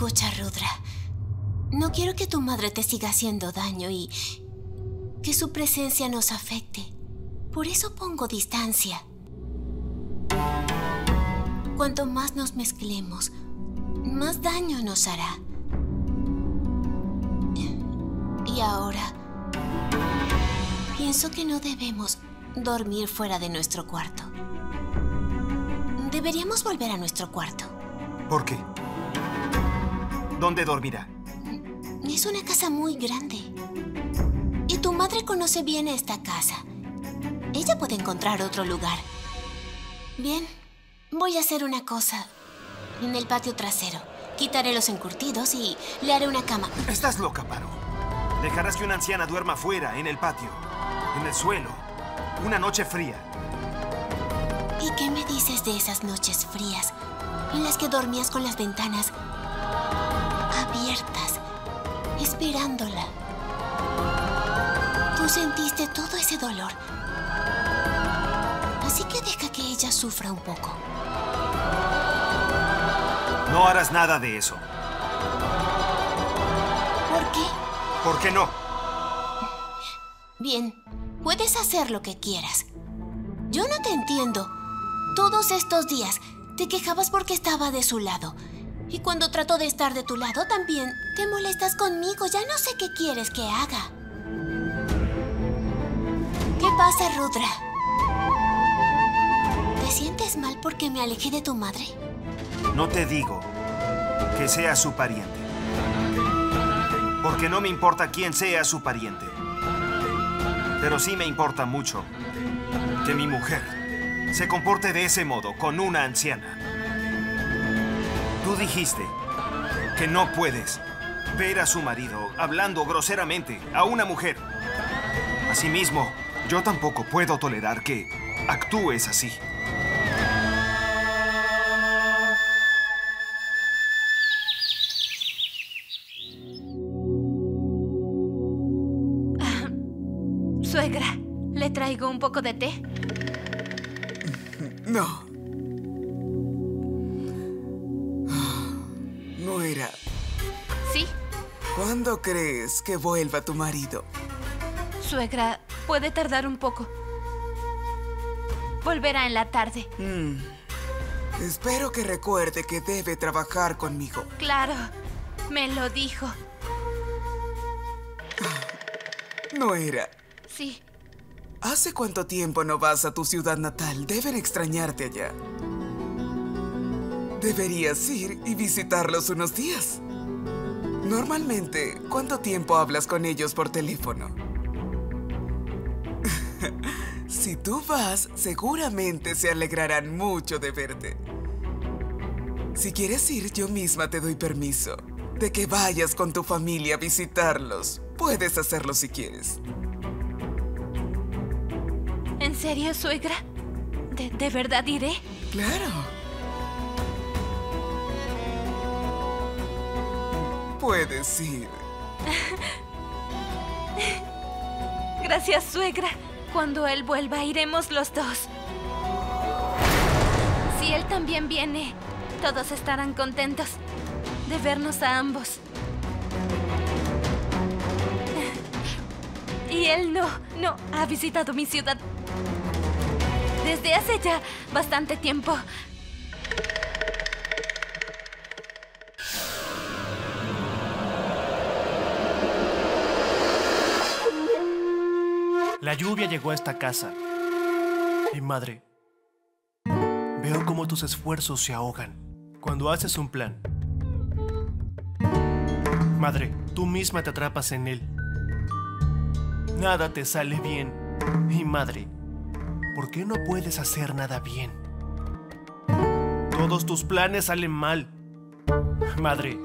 Escucha, Rudra. No quiero que tu madre te siga haciendo daño y que su presencia nos afecte. Por eso pongo distancia. Cuanto más nos mezclemos, más daño nos hará. Y ahora, pienso que no debemos dormir fuera de nuestro cuarto. Deberíamos volver a nuestro cuarto. ¿Por qué? ¿Dónde dormirá? Es una casa muy grande. Y tu madre conoce bien esta casa. Ella puede encontrar otro lugar. Bien, voy a hacer una cosa. En el patio trasero. Quitaré los encurtidos y le haré una cama. Estás loca, Paro. Dejarás que una anciana duerma fuera, en el patio, en el suelo. Una noche fría. ¿Y qué me dices de esas noches frías en las que dormías con las ventanas esperándola? Tú sentiste todo ese dolor. Así que deja que ella sufra un poco. No harás nada de eso. ¿Por qué? ¿Por qué no? Bien, puedes hacer lo que quieras. Yo no te entiendo. Todos estos días te quejabas porque estaba de su lado. Y cuando trato de estar de tu lado también te molestas conmigo. Ya no sé qué quieres que haga. ¿Qué pasa, Rudra? ¿Te sientes mal porque me alejé de tu madre? No te digo que sea su pariente. Porque no me importa quién sea su pariente. Pero sí me importa mucho que mi mujer se comporte de ese modo con una anciana. Tú dijiste que no puedes ver a su marido hablando groseramente a una mujer. Asimismo, yo tampoco puedo tolerar que actúes así. Suegra, ¿le traigo un poco de té? No. ¿Cuándo crees que vuelva tu marido? Suegra, puede tardar un poco. Volverá en la tarde. Mm. Espero que recuerde que debe trabajar conmigo. Claro, me lo dijo. Nuera, Sí. ¿hace cuánto tiempo no vas a tu ciudad natal? Deben extrañarte allá. Deberías ir y visitarlos unos días. Normalmente, ¿cuánto tiempo hablas con ellos por teléfono? si tú vas, seguramente se alegrarán mucho de verte. Si quieres ir, yo misma te doy permiso de que vayas con tu familia a visitarlos. Puedes hacerlo si quieres. ¿En serio, suegra? ¿De, de verdad iré? Claro. Puedes ir. Gracias, suegra. Cuando él vuelva, iremos los dos. Si él también viene, todos estarán contentos de vernos a ambos. Y él no, no ha visitado mi ciudad desde hace ya bastante tiempo. La lluvia llegó a esta casa. Y madre, veo cómo tus esfuerzos se ahogan cuando haces un plan. Madre, tú misma te atrapas en él. Nada te sale bien. Y madre, ¿por qué no puedes hacer nada bien? Todos tus planes salen mal. Madre,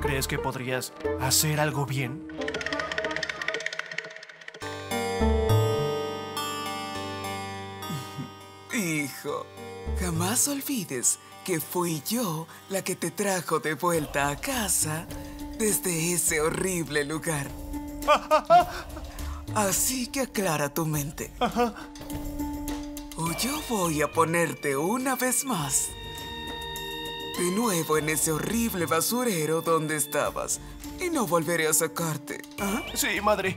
¿crees que podrías hacer algo bien? Jamás olvides que fui yo la que te trajo de vuelta a casa desde ese horrible lugar. Así que aclara tu mente. O yo voy a ponerte una vez más de nuevo en ese horrible basurero donde estabas. Y no volveré a sacarte. ¿ah? Sí, madre.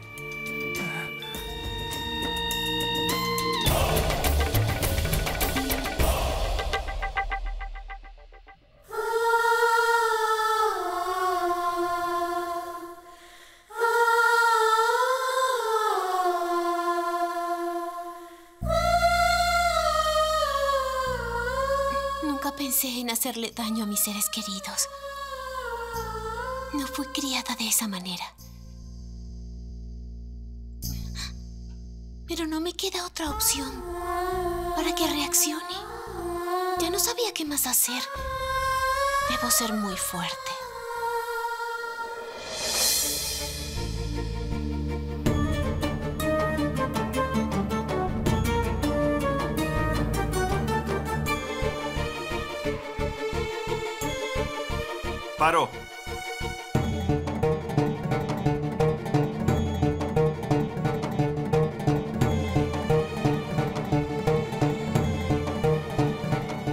Hacerle daño a mis seres queridos. No fui criada de esa manera. Pero no me queda otra opción para que reaccione. Ya no sabía qué más hacer. Debo ser muy fuerte. Paro.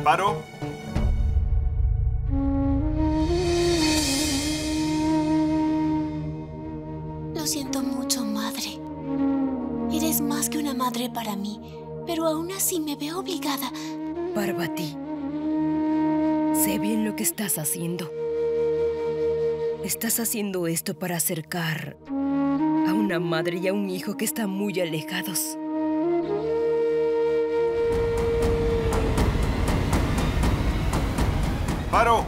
Paro. Lo siento mucho, madre. Eres más que una madre para mí, pero aún así me veo obligada. Parvati, sé bien lo que estás haciendo. Estás haciendo esto para acercar a una madre y a un hijo que están muy alejados. Paro.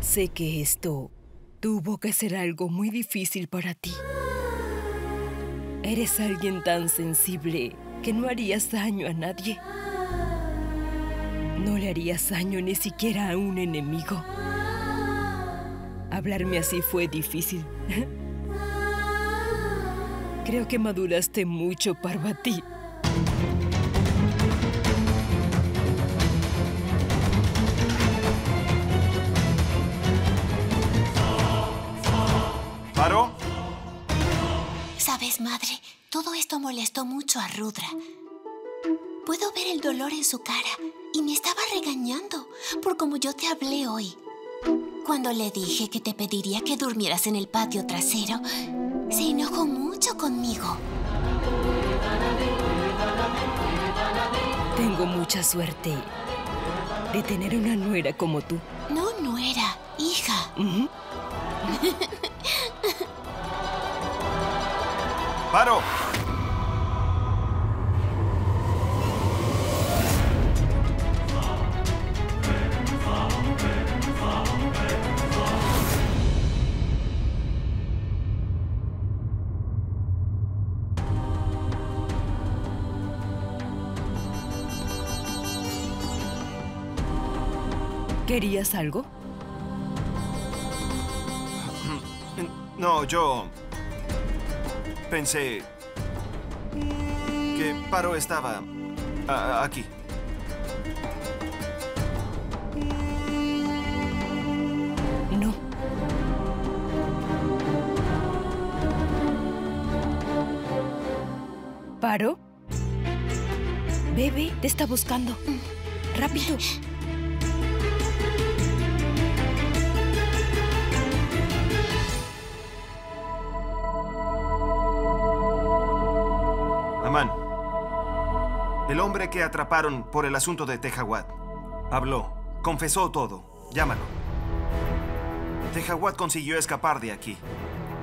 Sé que esto tuvo que ser algo muy difícil para ti. Eres alguien tan sensible que no harías daño a nadie. No le harías daño ni siquiera a un enemigo. Hablarme así fue difícil. Creo que maduraste mucho, Parvati. Paro. Sabes, madre, todo esto molestó mucho a Rudra. Puedo ver el dolor en su cara y me estaba regañando por como yo te hablé hoy. Cuando le dije que te pediría que durmieras en el patio trasero, se enojó mucho conmigo. Tengo mucha suerte de tener una nuera como tú. No, no era, hija. Paro. ¿Querías algo? No, yo... Pensé... que Paro estaba... a- aquí. No. ¿Paro? Bebe, te está buscando. Rápido. El hombre que atraparon por el asunto de Tejawat. Habló. Confesó todo. Llámalo. Tejawat consiguió escapar de aquí.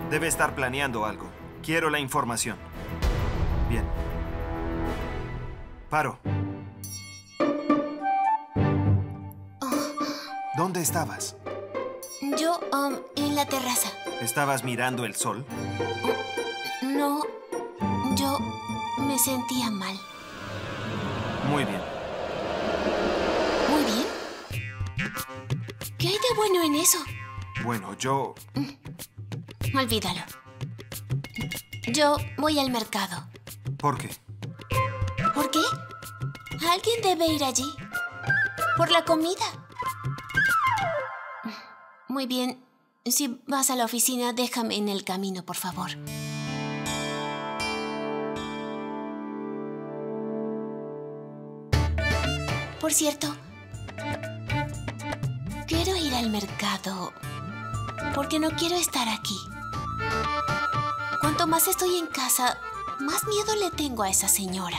Debe estar planeando algo. Quiero la información. Bien. Paro. ¿Dónde estabas? Yo, um, en la terraza. ¿Estabas mirando el sol? No, yo me sentía mal. Muy bien. Muy bien. ¿Qué hay de bueno en eso? Bueno, yo... Olvídalo. Yo voy al mercado. ¿Por qué? ¿Por qué? Alguien debe ir allí. Por la comida. Muy bien. Si vas a la oficina, déjame en el camino, por favor. Por cierto, al mercado porque no quiero estar aquí. Cuanto más estoy en casa, más miedo le tengo a esa señora.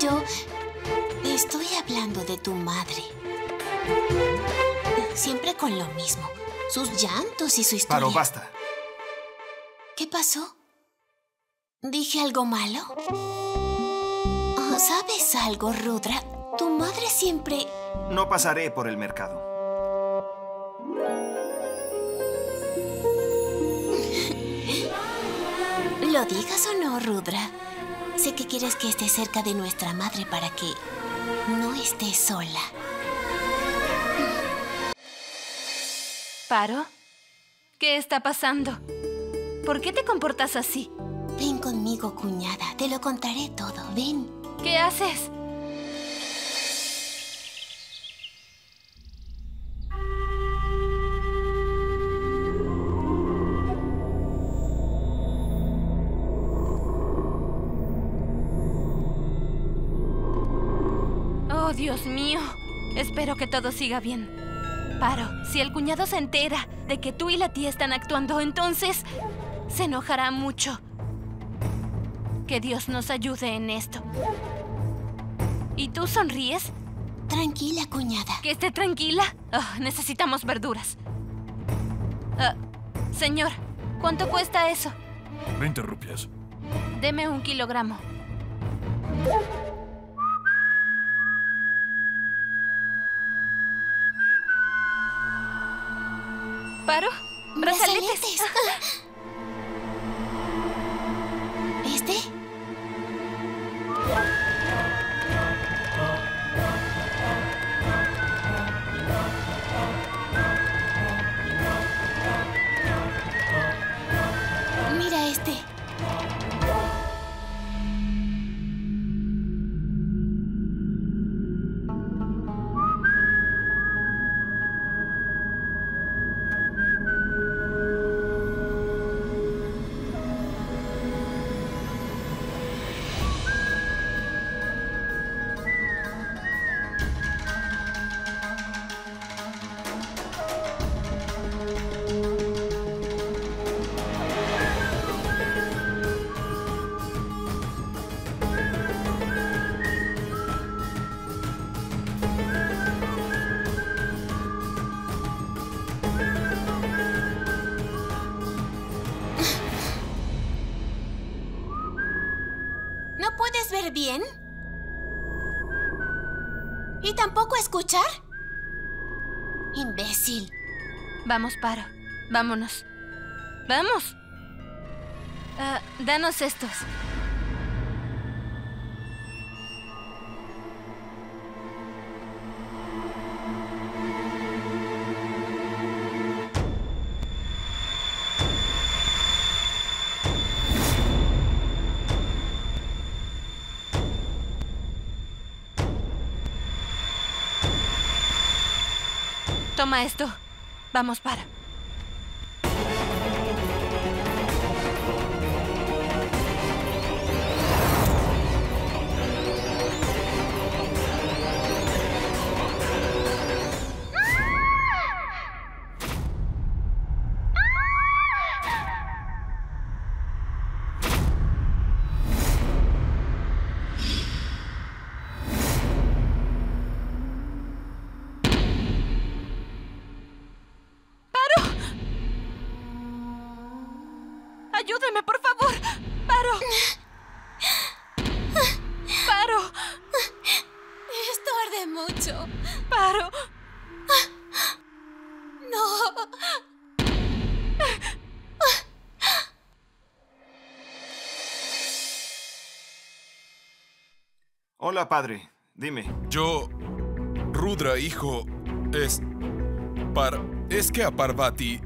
Yo estoy hablando de tu madre. Siempre con lo mismo. Sus llantos y su historia. Paro, basta. ¿Qué pasó? ¿Dije algo malo? Oh, ¿Sabes algo, Rudra? Tu madre siempre... No pasaré por el mercado. Lo digas o no, Rudra. Sé que quieres que esté cerca de nuestra madre para que no esté sola. ¿Paro? ¿Qué está pasando? ¿Por qué te comportas así? Ven conmigo, cuñada. Te lo contaré todo. Ven. ¿Qué haces? Oh, Dios mío. Espero que todo siga bien. Paro, si el cuñado se entera de que tú y la tía están actuando, entonces se enojará mucho. Que Dios nos ayude en esto. ¿Y tú sonríes? Tranquila, cuñada. ¿Que esté tranquila? Ah, necesitamos verduras. Ah, señor, ¿cuánto cuesta eso? 20 rupias. Deme un kilogramo. ¿Paro? Brazaletes. ¿Este? bien? ¿Y tampoco escuchar? Imbécil. Vamos, Paro. Vámonos. ¡Vamos! Ah, danos estos. Toma esto. Vamos, para. Hola, padre. Dime. Yo, Rudra, hijo, es... Par... Es que a Parvati...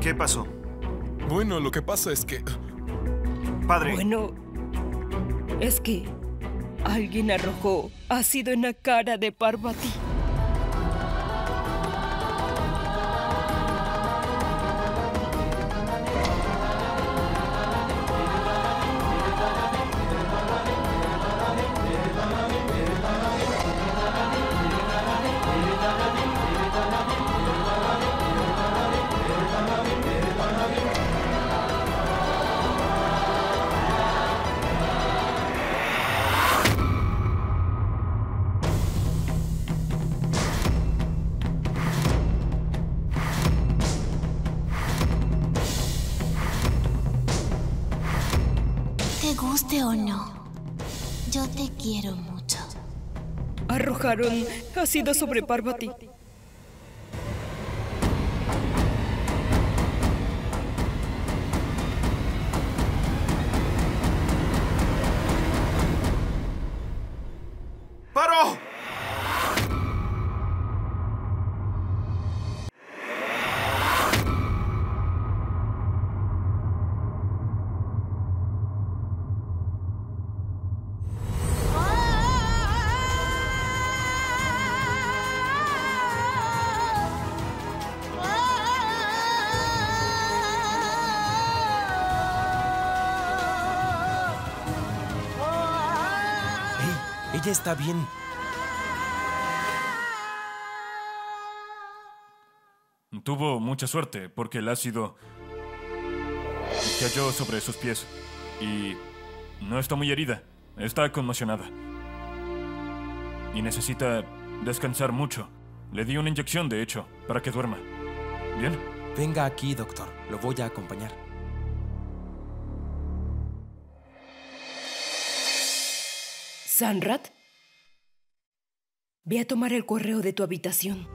¿Qué pasó? Bueno, lo que pasa es que... Padre, Bueno, es que alguien arrojó ácido en la cara de Parvati. Arrojaron ácido sobre Parvati. Está bien. Tuvo mucha suerte porque el ácido cayó sobre sus pies y no está muy herida, está conmocionada. Y necesita descansar mucho. Le di una inyección, de hecho, para que duerma. ¿Bien? Venga aquí, doctor. Lo voy a acompañar. Sanrat, ve a tomar el correo de tu habitación.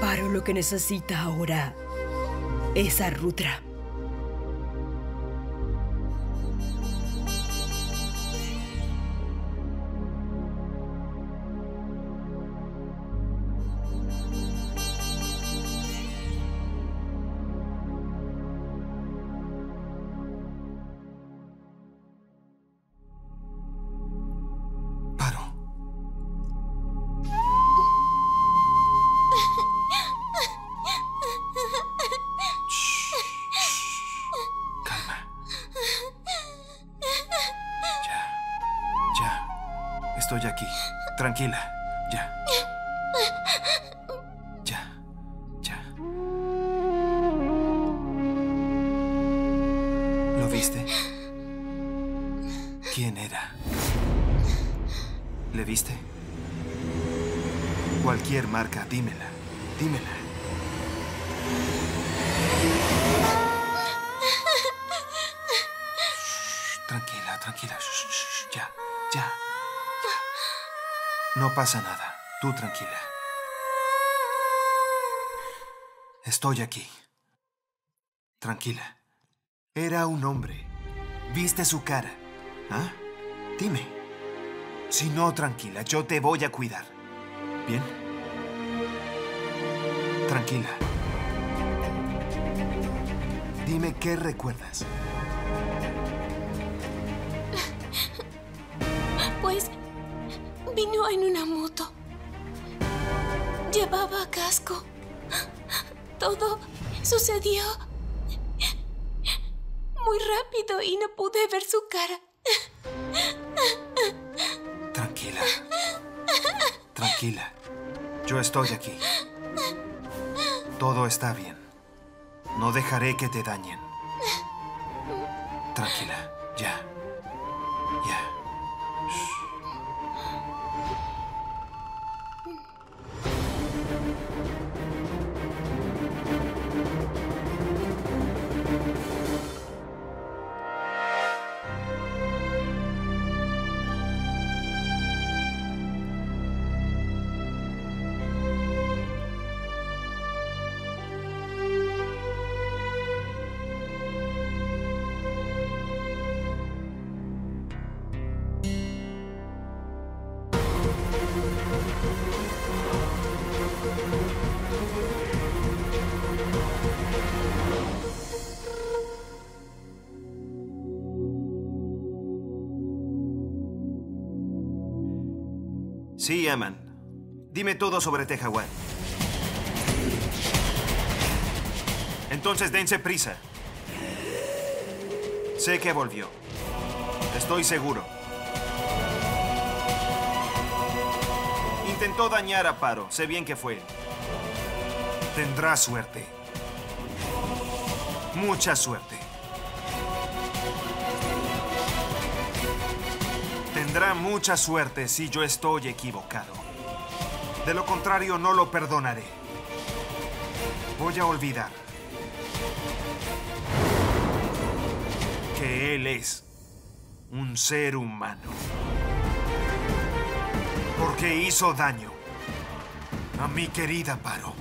Paro lo que necesita ahora es a Rudra. Estoy aquí. Tranquila. Ya. Ya. Ya. ¿Lo viste? ¿Quién era? ¿Le viste? Cualquier marca, dímela. Dímela. No pasa nada. Tú tranquila. Estoy aquí. Tranquila. Era un hombre. ¿Viste su cara? ¿Ah? Dime. Si no, tranquila, yo te voy a cuidar. ¿Bien? Tranquila. Dime qué recuerdas. Vino en una moto. Llevaba casco. Todo sucedió muy rápido y no pude ver su cara. Tranquila. Tranquila. Yo estoy aquí. Todo está bien. No dejaré que te dañen. Tranquila. Sí, Aman. Dime todo sobre Tejawan. Entonces dense prisa. Sé que volvió. Estoy seguro. Intentó dañar a Paro. Sé bien que fue. Tendrá suerte. Mucha suerte. tendrá mucha suerte si yo estoy equivocado. De lo contrario, no lo perdonaré. Voy a olvidar que él es un ser humano. Porque hizo daño a mi querida Paro.